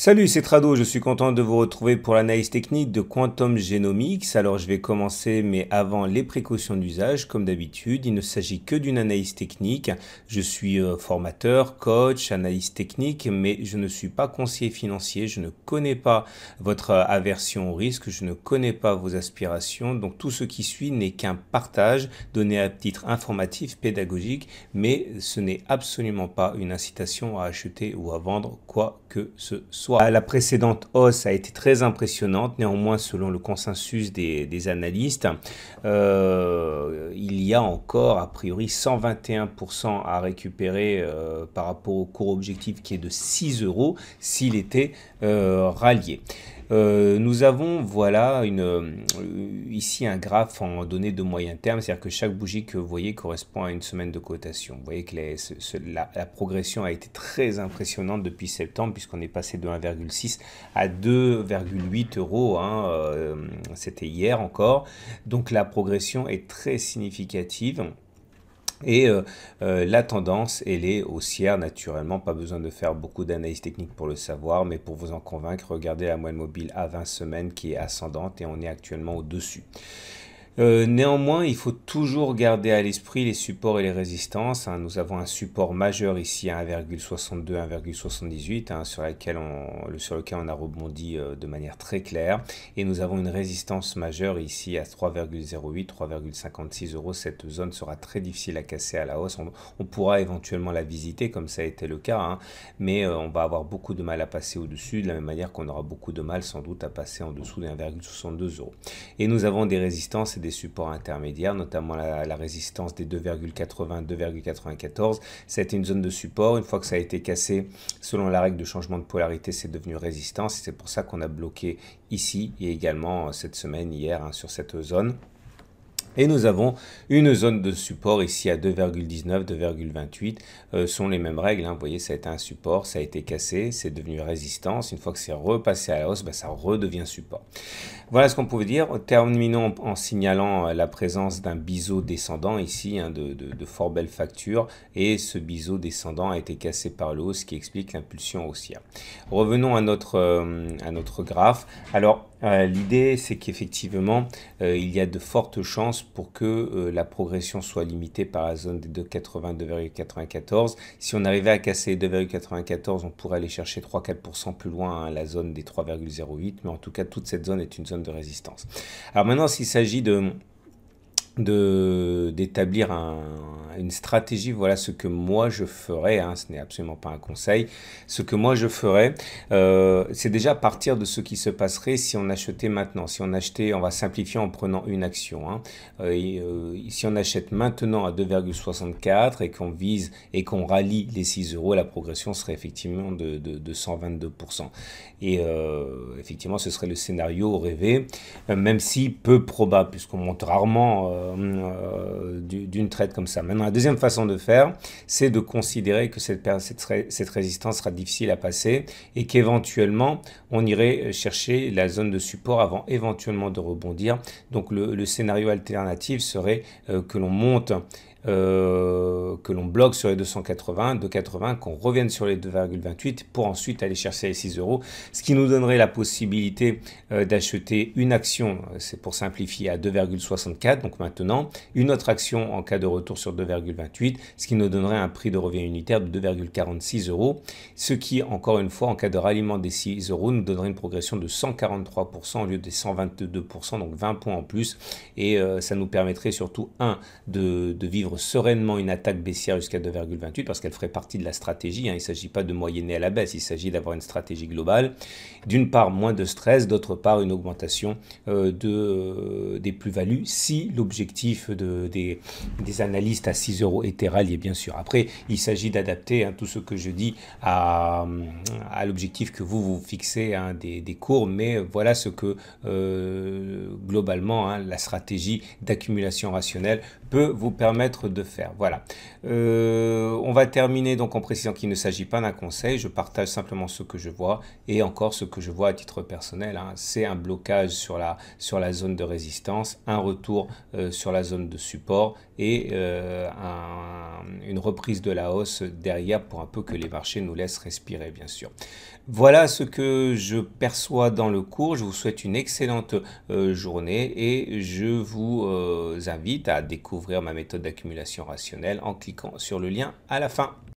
Salut, c'est Trado, je suis content de vous retrouver pour l'analyse technique de Quantum Genomics. Alors je vais commencer, mais avant les précautions d'usage, comme d'habitude, il ne s'agit que d'une analyse technique. Je suis euh, formateur, coach, analyse technique, mais je ne suis pas conseiller financier, je ne connais pas votre euh, aversion au risque, je ne connais pas vos aspirations, donc tout ce qui suit n'est qu'un partage donné à titre informatif, pédagogique, mais ce n'est absolument pas une incitation à acheter ou à vendre quoi que ce soit. La précédente hausse a été très impressionnante, néanmoins selon le consensus des, analystes, euh, il y a encore a priori 121% à récupérer euh, par rapport au cours objectif qui est de 6 euros s'il était euh, rallié. Euh, nous avons voilà euh, ici un graphe en données de moyen terme, c'est-à-dire que chaque bougie que vous voyez correspond à une semaine de cotation. Vous voyez que la, progression a été très impressionnante depuis septembre puisqu'on est passé de 1,6 à 2,8 euros. Hein, euh, c'était hier encore. Donc la progression est très significative. Et euh, euh, la tendance, elle est haussière naturellement, pas besoin de faire beaucoup d'analyse technique pour le savoir, mais pour vous en convaincre, regardez la moyenne mobile à 20 semaines qui est ascendante et on est actuellement au-dessus. Euh, néanmoins, il faut toujours garder à l'esprit les supports et les résistances. Hein. Nous avons un support majeur ici à 1,62, 1,78 hein, sur, lequel on, a rebondi euh, de manière très claire. Et nous avons une résistance majeure ici à 3,08, 3,56 euros. Cette zone sera très difficile à casser à la hausse. On, pourra éventuellement la visiter comme ça a été le cas, hein. mais euh, on va avoir beaucoup de mal à passer au-dessus, de la même manière qu'on aura beaucoup de mal sans doute à passer en dessous des 1,62 euros. Et nous avons des résistances et des supports intermédiaires, notamment la, résistance des 2,80, 2,94. C'était une zone de support. Une fois que ça a été cassé, selon la règle de changement de polarité, c'est devenu résistance. C'est pour ça qu'on a bloqué ici et également cette semaine, hier, hein, sur cette zone. Et nous avons une zone de support ici à 2,19, 2,28. Euh, sont les mêmes règles. Hein. Vous voyez, ça a été un support, ça a été cassé, c'est devenu résistance. Une fois que c'est repassé à la hausse, bah, ça redevient support. Voilà ce qu'on pouvait dire. Terminons en, signalant euh, la présence d'un biseau descendant ici, hein, de, fort belle facture. Et ce biseau descendant a été cassé par le haut, ce qui explique l'impulsion haussière. Revenons à notre, euh, à notre graphe. Alors, euh, l'idée, c'est qu'effectivement, euh, il y a de fortes chances pour que euh, la progression soit limitée par la zone des 2,80, 2,94. Si on arrivait à casser 2,94, on pourrait aller chercher 3-4% plus loin hein, la zone des 3,08. Mais en tout cas, toute cette zone est une zone de résistance. Alors maintenant, s'il s'agit de d'établir une stratégie, voilà ce que moi je ferais, hein, ce n'est absolument pas un conseil, ce que moi je ferais, euh, c'est déjà partir de ce qui se passerait si on achetait maintenant, si on achetait, on va simplifier en prenant une action, hein. euh, euh, si on achète maintenant à 2,64 et qu'on vise et qu'on rallie les 6 euros, la progression serait effectivement de, de, de 122%. Et effectivement, ce serait le scénario rêvé, même si peu probable, puisqu'on monte rarement euh, d'une traite comme ça. Maintenant, la deuxième façon de faire, c'est de considérer que cette, résistance sera difficile à passer et qu'éventuellement, on irait chercher la zone de support avant éventuellement de rebondir. Donc, le, scénario alternatif serait euh, que l'on monte euh, que l'on bloque sur les 280, 280, qu'on revienne sur les 2,28 pour ensuite aller chercher les 6 euros, ce qui nous donnerait la possibilité euh, d'acheter une action, euh, c'est pour simplifier, à 2,64, donc maintenant, une autre action en cas de retour sur 2,28, ce qui nous donnerait un prix de revient unitaire de 2,46 euros, ce qui, encore une fois, en cas de ralliement des 6 euros, nous donnerait une progression de 143% au lieu des 122%, donc 20 points en plus, et ça nous permettrait surtout, un, de, de vivre sereinement une attaque baissière jusqu'à 2,28 parce qu'elle ferait partie de la stratégie. Hein. Il ne s'agit pas de moyenner à la baisse, il s'agit d'avoir une stratégie globale. D'une part, moins de stress, d'autre part, une augmentation euh, de, euh, des plus-values si l'objectif de, des, des, analystes à 6 euros était rallié, bien sûr. Après, il s'agit d'adapter hein, tout ce que je dis à, à l'objectif que vous vous fixez hein, des, des, cours, mais voilà ce que euh, globalement la stratégie d'accumulation rationnelle peut vous permettre de faire. Voilà. Euh, on va terminer donc en précisant qu'il ne s'agit pas d'un conseil. Je partage simplement ce que je vois et encore ce que je vois à titre personnel. Hein. C'est un blocage sur la, sur la zone de résistance, un retour euh, sur la zone de support et euh, une reprise de la hausse derrière pour un peu que les marchés nous laissent respirer, bien sûr. Voilà ce que je perçois dans le cours. Je vous souhaite une excellente journée et je vous invite à découvrir ma méthode d'accumulation rationnelle en cliquant sur le lien à la fin.